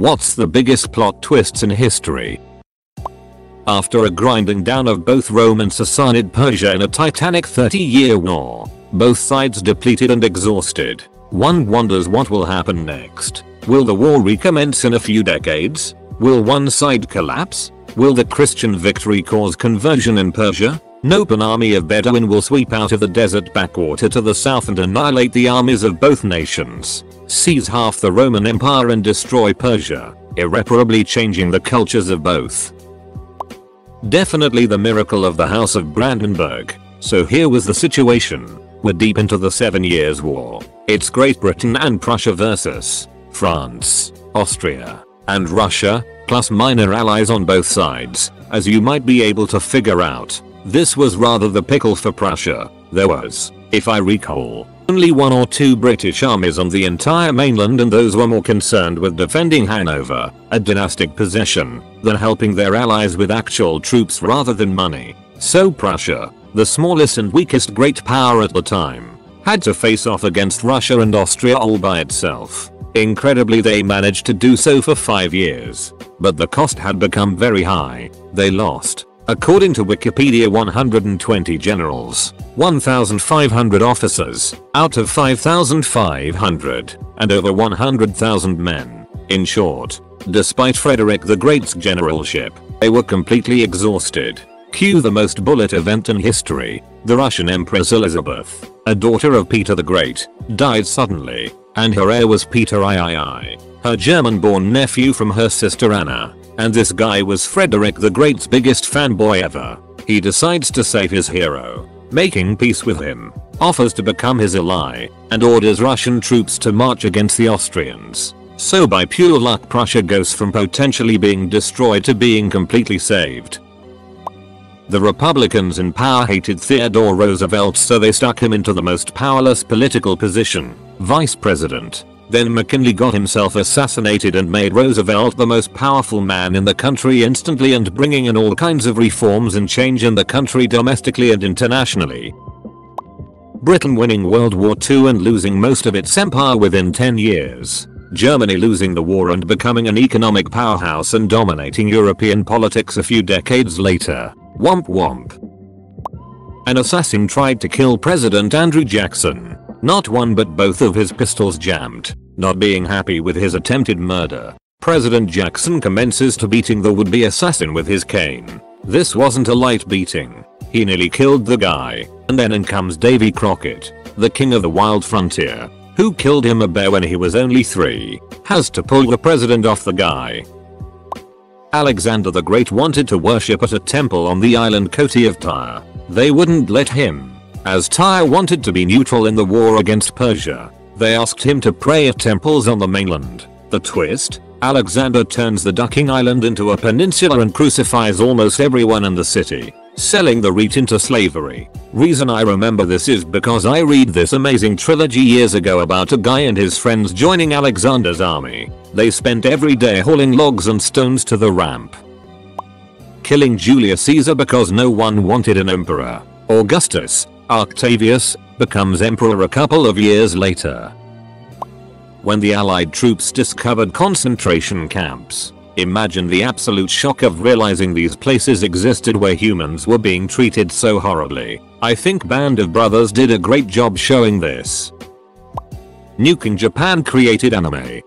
What's the biggest plot twists in history? After a grinding down of both Rome and Sassanid Persia in a titanic 30-year war, both sides depleted and exhausted, one wonders what will happen next. Will the war recommence in a few decades? Will one side collapse? Will the Christian victory cause conversion in Persia? An army of Bedouin will sweep out of the desert backwater to the south and annihilate the armies of both nations, seize half the Roman Empire and destroy Persia, irreparably changing the cultures of both. Definitely the miracle of the House of Brandenburg. So here was the situation. We're deep into the Seven Years' War. It's Great Britain and Prussia versus France, Austria, and Russia, plus minor allies on both sides. As you might be able to figure out, this was rather the pickle for Prussia. There was, if I recall, only one or two British armies on the entire mainland and those were more concerned with defending Hanover, a dynastic possession, than helping their allies with actual troops rather than money. So Prussia, the smallest and weakest great power at the time, had to face off against Russia and Austria all by itself. Incredibly they managed to do so for 5 years. But the cost had become very high. They lost According to Wikipedia 120 generals, 1,500 officers, out of 5,500, and over 100,000 men. In short, despite Frederick the Great's generalship, they were completely exhausted. Cue the most bullet event in history. The Russian Empress Elizabeth, a daughter of Peter the Great, died suddenly, and her heir was Peter III, her German-born nephew from her sister Anna. And this guy was Frederick the Great's biggest fanboy ever. He decides to save his hero, making peace with him, offers to become his ally, and orders Russian troops to march against the Austrians. So by pure luck Prussia goes from potentially being destroyed to being completely saved. The Republicans in power hated Theodore Roosevelt so they stuck him into the most powerless political position, vice president. Then McKinley got himself assassinated and made Roosevelt the most powerful man in the country instantly and bringing in all kinds of reforms and change in the country domestically and internationally. Britain winning World War II and losing most of its empire within 10 years. Germany losing the war and becoming an economic powerhouse and dominating European politics a few decades later. Womp womp. An assassin tried to kill President Andrew Jackson. Not one but both of his pistols jammed. Not being happy with his attempted murder, President Jackson commences to beating the would-be assassin with his cane. This wasn't a light beating. He nearly killed the guy, and then in comes Davy Crockett, the king of the wild frontier, who killed him a bear when he was only 3, has to pull the president off the guy. Alexander the Great wanted to worship at a temple on the island Koti of Tyre. They wouldn't let him, as Tyre wanted to be neutral in the war against Persia. They asked him to pray at temples on the mainland. The twist? Alexander turns the ducking island into a peninsula and crucifies almost everyone in the city, selling the rite into slavery. Reason I remember this is because I read this amazing trilogy years ago about a guy and his friends joining Alexander's army. They spent every day hauling logs and stones to the ramp. Killing Julius Caesar because no one wanted an emperor. Augustus, Octavius, becomes emperor a couple of years later. When the allied troops discovered concentration camps, imagine the absolute shock of realizing these places existed where humans were being treated so horribly. I think Band of Brothers did a great job showing this. Nuking Japan created anime.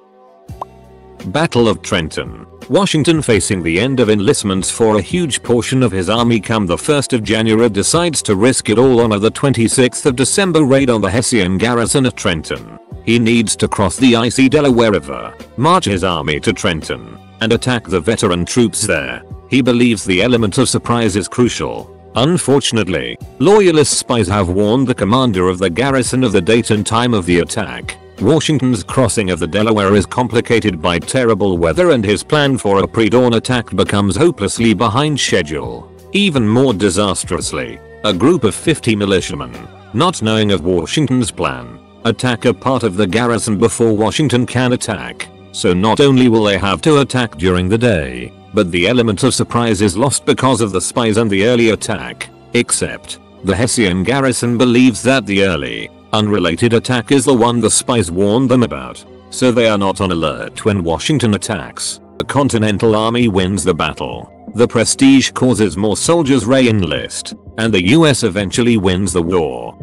Battle of Trenton. Washington facing the end of enlistments for a huge portion of his army come the 1st of January decides to risk it all on a the 26th of December raid on the Hessian garrison at Trenton. He needs to cross the icy Delaware River, march his army to Trenton, and attack the veteran troops there. He believes the element of surprise is crucial. Unfortunately, loyalist spies have warned the commander of the garrison of the date and time of the attack, Washington's crossing of the Delaware is complicated by terrible weather and his plan for a pre-dawn attack becomes hopelessly behind schedule. Even more disastrously, a group of 50 militiamen, not knowing of Washington's plan, attack a part of the garrison before Washington can attack. So not only will they have to attack during the day, but the element of surprise is lost because of the spies and the early attack. Except, the Hessian garrison believes that the early, unrelated attack is the one the spies warned them about. so they are not on alert when Washington attacks. The Continental Army wins the battle. The prestige causes more soldiers re-enlist, and the US eventually wins the war.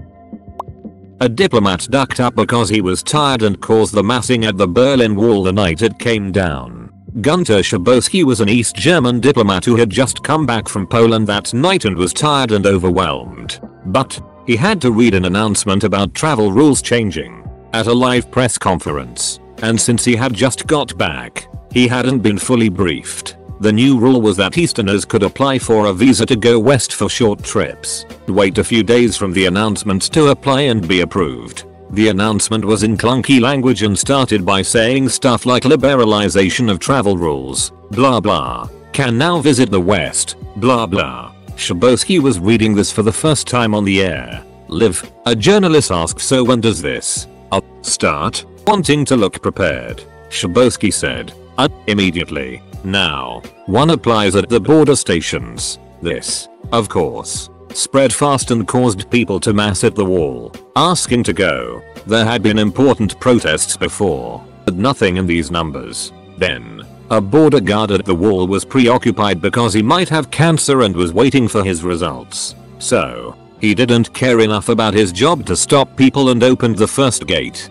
A diplomat ducked up because he was tired and caused the massing at the Berlin Wall the night it came down. Gunter Schabowski was an East German diplomat who had just come back from Poland that night and was tired and overwhelmed. But, he had to read an announcement about travel rules changing at a live press conference, and since he had just got back, he hadn't been fully briefed. The new rule was that Easterners could apply for a visa to go west for short trips, wait a few days from the announcement to apply and be approved. The announcement was in clunky language and started by saying stuff like liberalization of travel rules, blah blah, can now visit the west, blah blah. Schabowski was reading this for the first time on the air. Liv, a journalist asked so when does this? I'll start, wanting to look prepared. Schabowski said, uh, immediately. Now, one applies at the border stations. This, of course, spread fast and caused people to mass at the wall, asking to go. There had been important protests before, but nothing in these numbers. Then, a border guard at the wall was preoccupied because he might have cancer and was waiting for his results. So, he didn't care enough about his job to stop people and opened the first gate.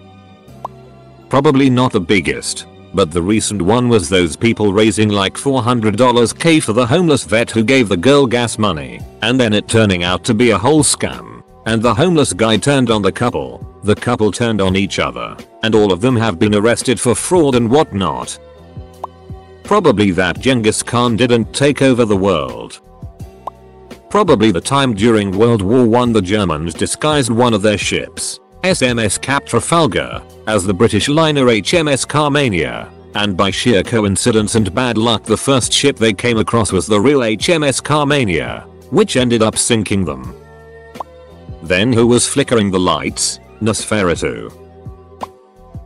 Probably not the biggest, but the recent one was those people raising like $400 k for the homeless vet who gave the girl gas money, and then it turning out to be a whole scam. And the homeless guy turned on the couple, the couple turned on each other, and all of them have been arrested for fraud and whatnot. Probably that Genghis Khan didn't take over the world. Probably the time during World War I the Germans disguised one of their ships SMS Cap Trafalgar, as the British liner HMS Carmania, and by sheer coincidence and bad luck the first ship they came across was the real HMS Carmania, which ended up sinking them. Then who was flickering the lights? Nosferatu.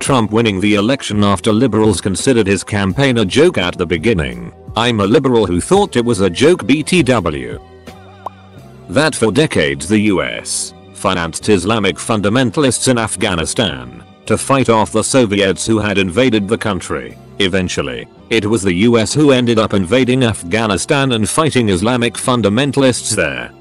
Trump winning the election after liberals considered his campaign a joke at the beginning. I'm a liberal who thought it was a joke BTW. That for decades the US financed Islamic fundamentalists in Afghanistan to fight off the Soviets who had invaded the country. Eventually, it was the US who ended up invading Afghanistan and fighting Islamic fundamentalists there.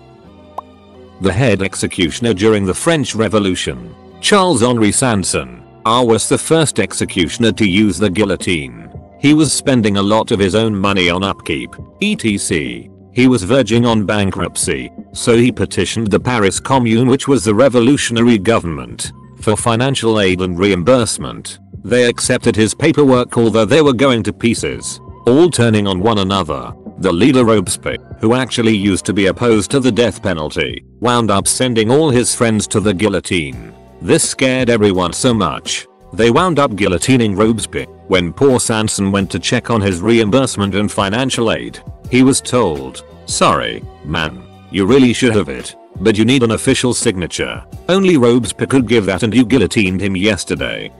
The head executioner during the French Revolution, Charles-Henri Sanson, was the first executioner to use the guillotine. He was spending a lot of his own money on upkeep, etc. He was verging on bankruptcy, so he petitioned the Paris Commune which was the revolutionary government, for financial aid and reimbursement. They accepted his paperwork although they were going to pieces, all turning on one another. The leader Robespierre, who actually used to be opposed to the death penalty, wound up sending all his friends to the guillotine. This scared everyone so much. They wound up guillotining Robespierre. When poor Sanson went to check on his reimbursement and financial aid, he was told, sorry, man, you really should have it, but you need an official signature. Only Robespierre could give that and you guillotined him yesterday.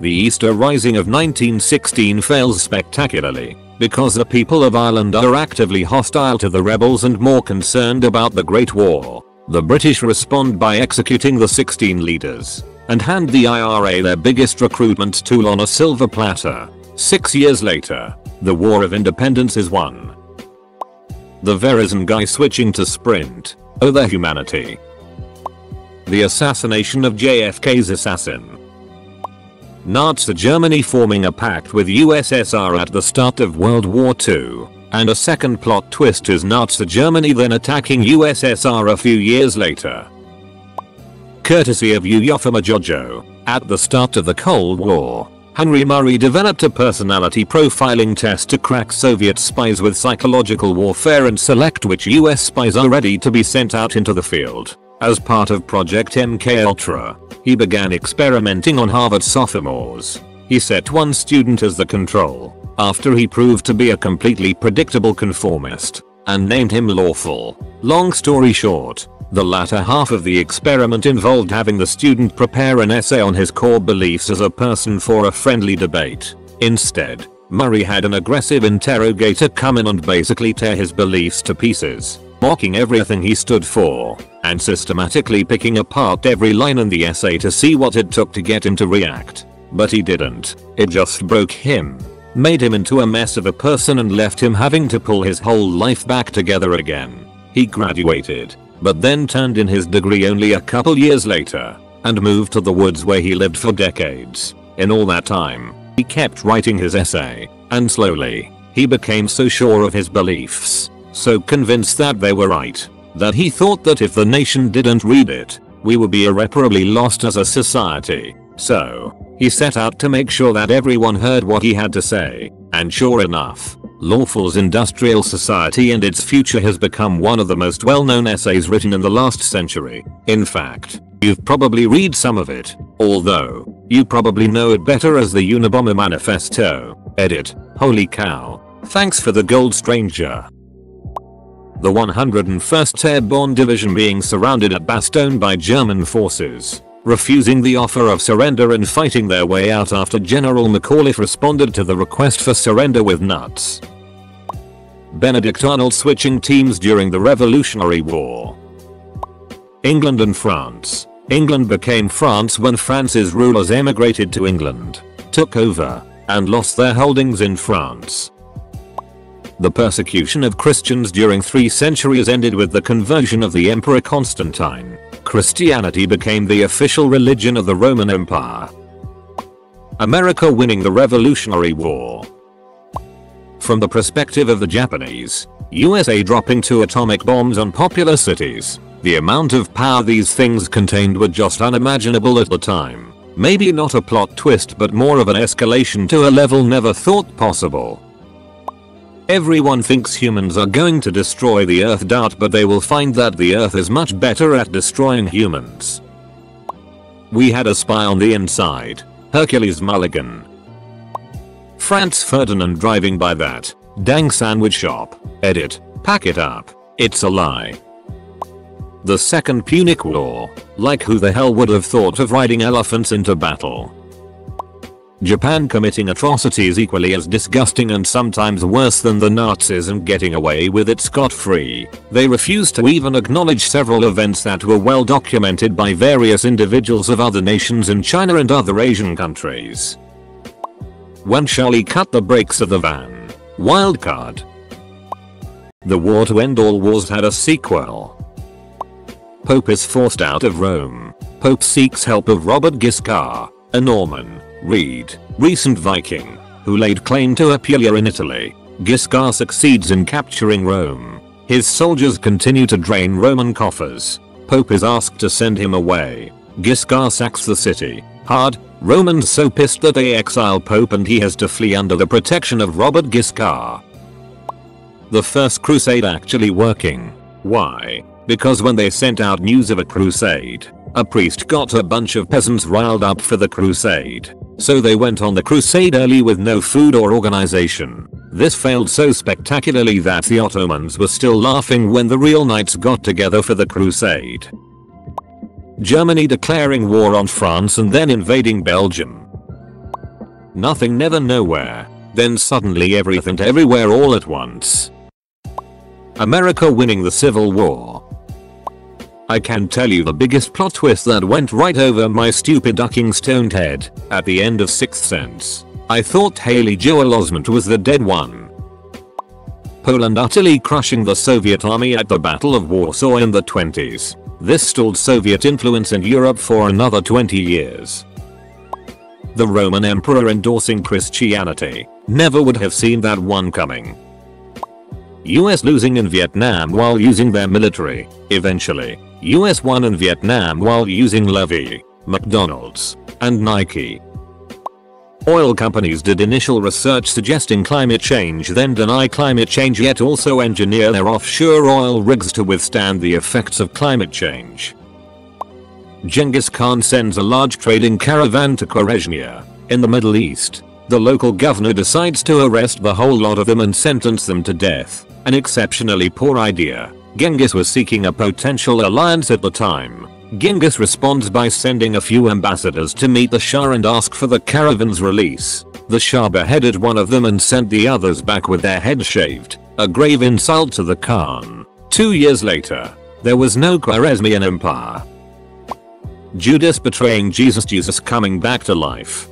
The Easter Rising of 1916 fails spectacularly because the people of Ireland are actively hostile to the rebels and more concerned about the Great War. The British respond by executing the 16 leaders and hand the IRA their biggest recruitment tool on a silver platter. Six years later, the War of Independence is won. The Verizon guy switching to Sprint. Oh the humanity. The assassination of JFK's assassin. Nazi Germany forming a pact with USSR at the start of World War II. And a second plot twist is Nazi Germany then attacking USSR a few years later. Courtesy of Yu Yofama Jojo, at the start of the Cold War, Henry Murray developed a personality profiling test to crack Soviet spies with psychological warfare and select which US spies are ready to be sent out into the field. As part of Project MKUltra, he began experimenting on Harvard sophomores. He set one student as the control, after he proved to be a completely predictable conformist, and named him Lawful. Long story short, the latter half of the experiment involved having the student prepare an essay on his core beliefs as a person for a friendly debate. Instead, Murray had an aggressive interrogator come in and basically tear his beliefs to pieces, mocking everything he stood for, and systematically picking apart every line in the essay to see what it took to get him to react. But he didn't. It just broke him. Made him into a mess of a person and left him having to pull his whole life back together again. He graduated, but then turned in his degree only a couple years later, and moved to the woods where he lived for decades. In all that time, he kept writing his essay, and slowly, he became so sure of his beliefs, so convinced that they were right, that he thought that if the nation didn't read it, we would be irreparably lost as a society. So, he set out to make sure that everyone heard what he had to say, and sure enough, Lawful's Industrial Society and its Future has become one of the most well-known essays written in the last century. In fact, you've probably read some of it, although, you probably know it better as the Unabomber Manifesto. Edit. Holy cow. Thanks for the gold stranger. The 101st Airborne Division being surrounded at Bastogne by German forces refusing the offer of surrender and fighting their way out after General McAuliffe responded to the request for surrender with nuts. Benedict Arnold switching teams during the Revolutionary War. England and France. England became France when France's rulers emigrated to England, took over, and lost their holdings in France. The persecution of Christians during three centuries ended with the conversion of the Emperor Constantine. Christianity became the official religion of the Roman Empire. America winning the Revolutionary War. From the perspective of the Japanese, USA dropping two atomic bombs on popular cities, the amount of power these things contained were just unimaginable at the time. Maybe not a plot twist but more of an escalation to a level never thought possible. Everyone thinks humans are going to destroy the earth doubt but they will find that the earth is much better at destroying humans. We had a spy on the inside. Hercules Mulligan. Franz Ferdinand driving by that. Dang sandwich shop. Edit. Pack it up. It's a lie. The Second Punic War. Like who the hell would have thought of riding elephants into battle? Japan committing atrocities equally as disgusting and sometimes worse than the Nazis and getting away with it scot-free. They refused to even acknowledge several events that were well documented by various individuals of other nations in China and other Asian countries. When shall he cut the brakes of the van? Wildcard. The War to End All Wars had a sequel. Pope is forced out of Rome. Pope seeks help of Robert Guiscard, a Norman, Read, recent Viking, who laid claim to Apulia in Italy. Guiscard succeeds in capturing Rome. His soldiers continue to drain Roman coffers. Pope is asked to send him away. Guiscard sacks the city. Hard, Romans so pissed that they exile Pope and he has to flee under the protection of Robert Guiscard. The first crusade actually working. Why? Because when they sent out news of a crusade, a priest got a bunch of peasants riled up for the crusade. So they went on the crusade early with no food or organization. This failed so spectacularly that the Ottomans were still laughing when the real knights got together for the crusade. Germany declaring war on France and then invading Belgium. Nothing never nowhere. Then suddenly everything everywhere all at once. America winning the Civil War. I can tell you the biggest plot twist that went right over my stupid ducking stoned head at the end of Sixth Sense. I thought Haley Joel Osment was the dead one. Poland utterly crushing the Soviet army at the Battle of Warsaw in the 20s. This stalled Soviet influence in Europe for another 20 years. The Roman Emperor endorsing Christianity. Never would have seen that one coming. US losing in Vietnam while using their military, eventually. US won in Vietnam while using Levy, McDonald's, and Nike. Oil companies did initial research suggesting climate change then deny climate change yet also engineer their offshore oil rigs to withstand the effects of climate change. Genghis Khan sends a large trading caravan to Khwarezmia, in the Middle East. The local governor decides to arrest the whole lot of them and sentence them to death, an exceptionally poor idea. Genghis was seeking a potential alliance at the time. Genghis responds by sending a few ambassadors to meet the Shah and ask for the caravan's release. The Shah beheaded one of them and sent the others back with their heads shaved, a grave insult to the Khan. Two years later, there was no Khwarezmian Empire. Judas betraying Jesus Jesus coming back to life.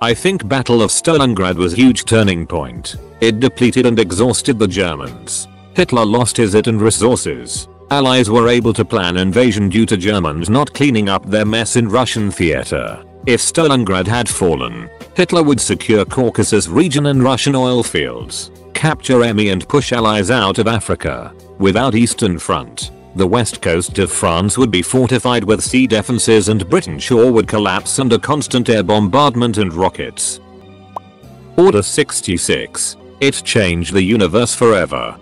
I think Battle of Stalingrad was a huge turning point. It depleted and exhausted the Germans. Hitler lost his it and resources. Allies were able to plan invasion due to Germans not cleaning up their mess in Russian theater. If Stalingrad had fallen, Hitler would secure Caucasus region and Russian oil fields, capture Emi and push allies out of Africa. Without Eastern Front, the west coast of France would be fortified with sea defenses and Britain shore would collapse under constant air bombardment and rockets. Order 66. It changed the universe forever.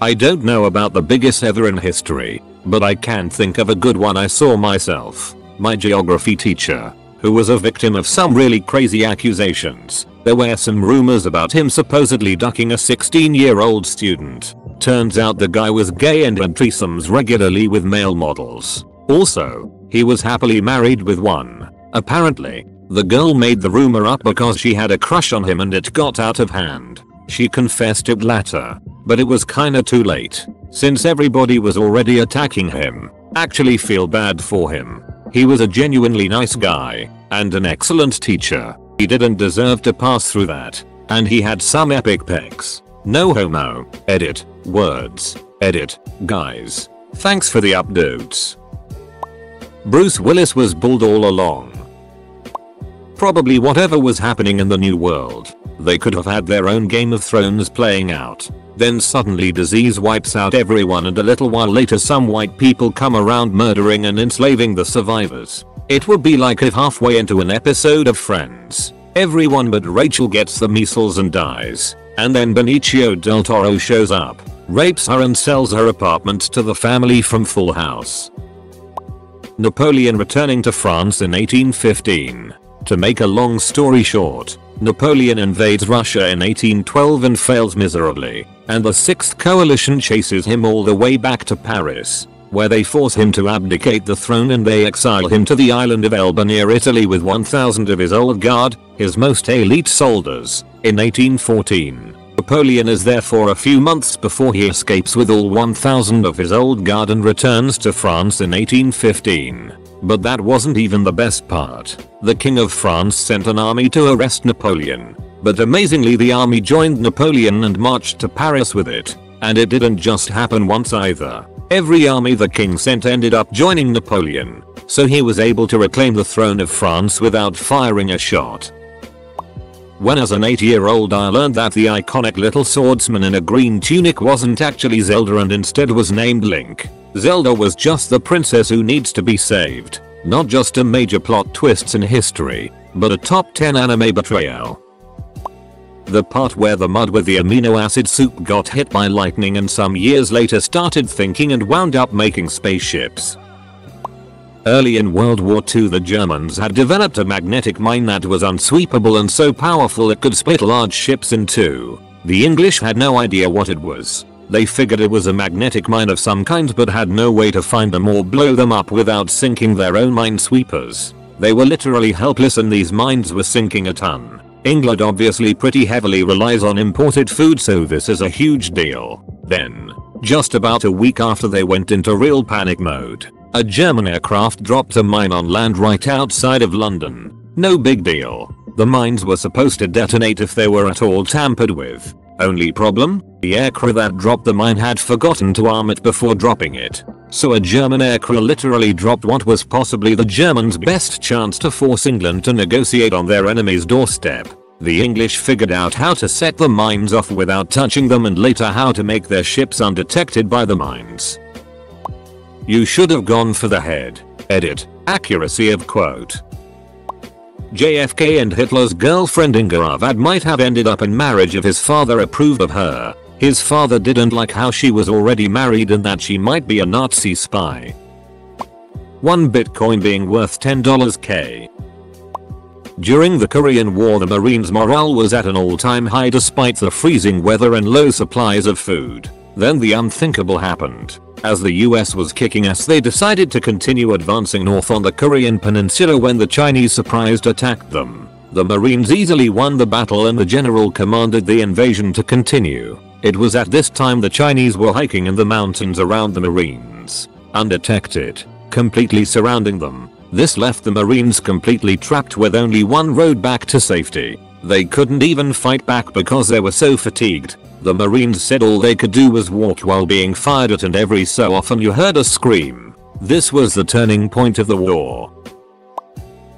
I don't know about the biggest ever in history, but I can think of a good one I saw myself. My geography teacher, who was a victim of some really crazy accusations. There were some rumors about him supposedly ducking a 16 year old student. Turns out the guy was gay and had threesomes regularly with male models. Also, he was happily married with one. Apparently, the girl made the rumor up because she had a crush on him and it got out of hand. She confessed it later, but it was kinda too late, since everybody was already attacking him. Actually feel bad for him. He was a genuinely nice guy, and an excellent teacher. He didn't deserve to pass through that. And he had some epic pecs. No homo. Edit. Words. Edit. Guys. Thanks for the updates. Bruce Willis was bald all along. Probably whatever was happening in the new world. They could have had their own Game of Thrones playing out. Then suddenly disease wipes out everyone and a little while later some white people come around murdering and enslaving the survivors. It would be like if halfway into an episode of Friends, everyone but Rachel gets the measles and dies. And then Benicio del Toro shows up, rapes her and sells her apartment to the family from Full House. Napoleon returning to France in 1815. To make a long story short, Napoleon invades Russia in 1812 and fails miserably, and the 6th coalition chases him all the way back to Paris, where they force him to abdicate the throne and they exile him to the island of Elba near Italy with 1000 of his old guard, his most elite soldiers, in 1814. Napoleon is there for a few months before he escapes with all 1000 of his old guard and returns to France in 1815. But that wasn't even the best part. The King of France sent an army to arrest Napoleon. But amazingly the army joined Napoleon and marched to Paris with it. And it didn't just happen once either. Every army the king sent ended up joining Napoleon, so he was able to reclaim the throne of France without firing a shot. When as an 8 year old I learned that the iconic little swordsman in a green tunic wasn't actually Zelda and instead was named Link. Zelda was just the princess who needs to be saved. Not just a major plot twists in history, but a top 10 anime betrayal. The part where the mud with the amino acid soup got hit by lightning and some years later started thinking and wound up making spaceships. Early in World War II the Germans had developed a magnetic mine that was unsweepable and so powerful it could split large ships in two. The English had no idea what it was. They figured it was a magnetic mine of some kind but had no way to find them or blow them up without sinking their own minesweepers. They were literally helpless and these mines were sinking a ton. England obviously pretty heavily relies on imported food so this is a huge deal. Then, just about a week after they went into real panic mode, a German aircraft dropped a mine on land right outside of London. No big deal. The mines were supposed to detonate if they were at all tampered with. Only problem? The aircrew that dropped the mine had forgotten to arm it before dropping it. So a German aircrew literally dropped what was possibly the Germans' best chance to force England to negotiate on their enemy's doorstep. The English figured out how to set the mines off without touching them and later how to make their ships undetected by the mines. You should have gone for the head. Edit. Accuracy of quote. JFK and Hitler's girlfriend Inga Arvad might have ended up in marriage if his father approved of her. His father didn't like how she was already married and that she might be a Nazi spy. 1 bitcoin being worth $10 k. During the Korean War the Marines' morale was at an all-time high despite the freezing weather and low supplies of food. Then the unthinkable happened. As the US was kicking ass they decided to continue advancing north on the Korean peninsula when the Chinese surprised attacked them. The Marines easily won the battle and the general commanded the invasion to continue. It was at this time the Chinese were hiking in the mountains around the Marines. Undetected, completely surrounding them. This left the Marines completely trapped with only one road back to safety. They couldn't even fight back because they were so fatigued. The Marines said all they could do was walk while being fired at and every so often you heard a scream. This was the turning point of the war.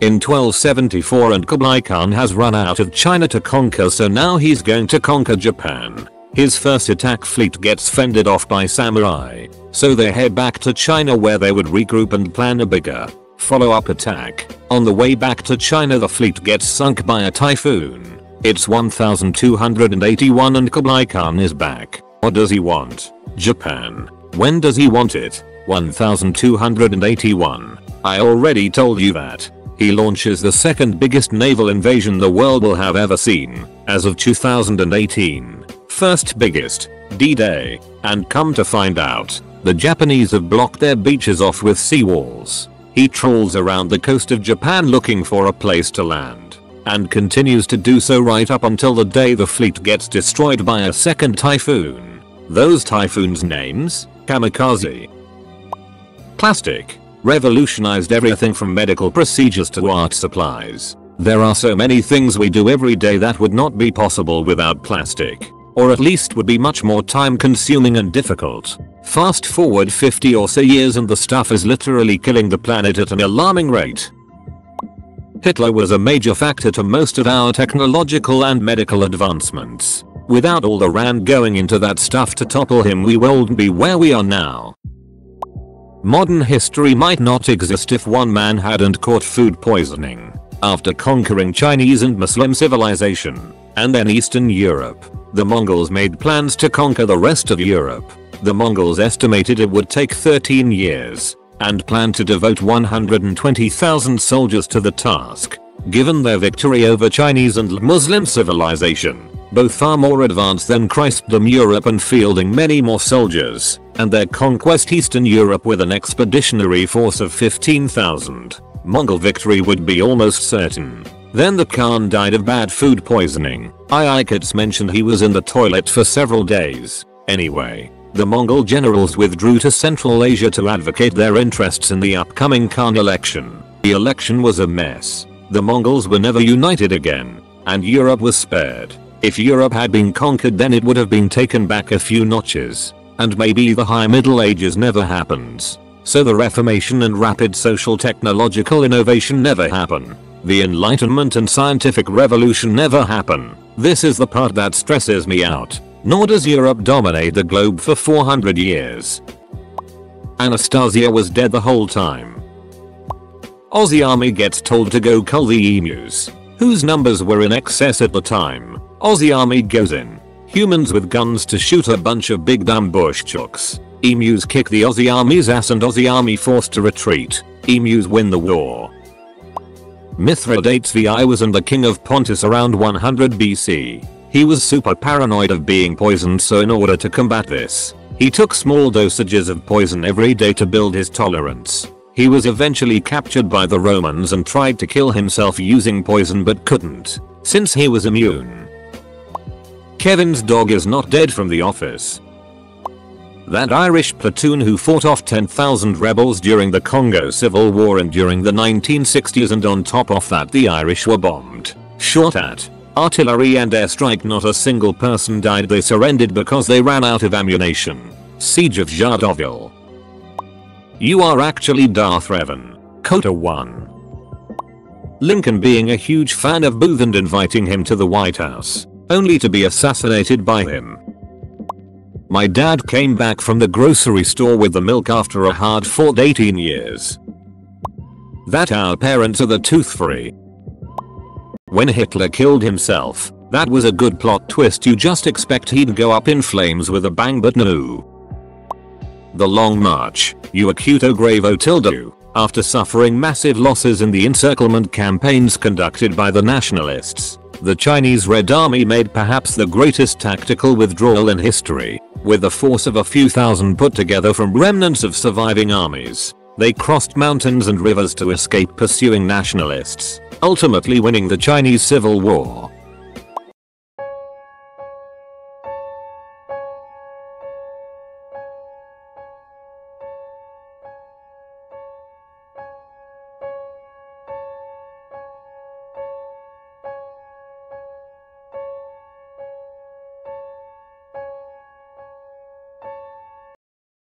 In 1274 and Kublai Khan has run out of China to conquer so now he's going to conquer Japan. His first attack fleet gets fended off by samurai, so they head back to China where they would regroup and plan a bigger follow-up attack. On the way back to China the fleet gets sunk by a typhoon. It's 1281 and Kublai Khan is back. What does he want? Japan. When does he want it? 1281. I already told you that. He launches the second biggest naval invasion the world will have ever seen, as of 2018 first biggest, D-Day, and come to find out, the Japanese have blocked their beaches off with seawalls. He trawls around the coast of Japan looking for a place to land, and continues to do so right up until the day the fleet gets destroyed by a second typhoon. Those typhoons names? Kamikaze. Plastic. Revolutionized everything from medical procedures to art supplies. There are so many things we do every day that would not be possible without plastic or at least would be much more time consuming and difficult. Fast forward 50 or so years and the stuff is literally killing the planet at an alarming rate. Hitler was a major factor to most of our technological and medical advancements. Without all the rand going into that stuff to topple him we wouldn't be where we are now. Modern history might not exist if one man hadn't caught food poisoning. After conquering Chinese and Muslim civilization, and then Eastern Europe, the Mongols made plans to conquer the rest of Europe. The Mongols estimated it would take 13 years and planned to devote 120,000 soldiers to the task. Given their victory over Chinese and Muslim civilization, both far more advanced than Christendom Europe and fielding many more soldiers, and their conquest Eastern Europe with an expeditionary force of 15,000, Mongol victory would be almost certain. Then the Khan died of bad food poisoning. Iikats mentioned he was in the toilet for several days. Anyway, the Mongol generals withdrew to Central Asia to advocate their interests in the upcoming Khan election. The election was a mess. The Mongols were never united again, and Europe was spared. If Europe had been conquered then it would have been taken back a few notches. And maybe the High Middle Ages never happened. So the Reformation and rapid social technological innovation never happen. The Enlightenment and scientific revolution never happen. This is the part that stresses me out. Nor does Europe dominate the globe for 400 years. Anastasia was dead the whole time. Aussie army gets told to go cull the emus, whose numbers were in excess at the time. Aussie army goes in. Humans with guns to shoot a bunch of big dumb bush chooks. Emus kick the Aussie army's ass and Aussie army forced to retreat. Emus win the war. Mithridates VI was and the king of Pontus around 100 BC. He was super paranoid of being poisoned so in order to combat this, he took small dosages of poison every day to build his tolerance. He was eventually captured by the Romans and tried to kill himself using poison but couldn't, since he was immune. Kevin's dog is not dead from the office. That Irish platoon who fought off 10,000 rebels during the Congo Civil War and during the 1960s and on top of that the Irish were bombed, shot at, artillery and airstrike not a single person died they surrendered because they ran out of ammunition. Siege of Jadotville. You are actually Darth Revan. KOTOR 1. Lincoln being a huge fan of Booth and inviting him to the White House, only to be assassinated by him. My dad came back from the grocery store with the milk after a hard fought 18 years. That our parents are the tooth free. When Hitler killed himself, that was a good plot twist you just expect he'd go up in flames with a bang but no. The Long March, you acute o grave o after suffering massive losses in the encirclement campaigns conducted by the nationalists, the Chinese Red Army made perhaps the greatest tactical withdrawal in history, with a force of a few thousand put together from remnants of surviving armies. They crossed mountains and rivers to escape pursuing nationalists, ultimately winning the Chinese Civil War.